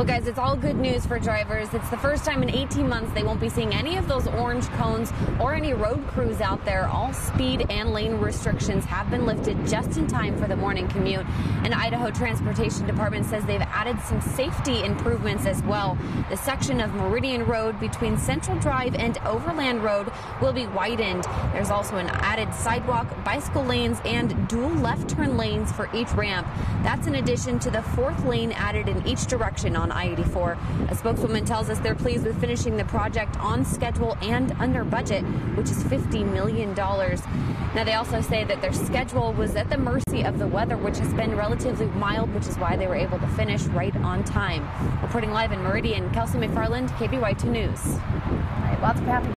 Well, guys, it's all good news for drivers. It's the first time in 18 months they won't be seeing any of those orange cones or any road crews out there. All speed and lane restrictions have been lifted just in time for the morning commute. And Idaho Transportation Department says they've added some safety improvements as well. The section of Meridian Road between Central Drive and Overland Road will be widened. There's also an added sidewalk, bicycle lanes, and dual left turn lanes for each ramp. That's in addition to the fourth lane added in each direction on I-84. A spokeswoman tells us they're pleased with finishing the project on schedule and under budget, which is $50 million. Now, they also say that their schedule was at the mercy of the weather, which has been relatively mild, which is why they were able to finish right on time. Reporting live in Meridian, Kelsey McFarland, KBOI 2 News. All right, lots of happy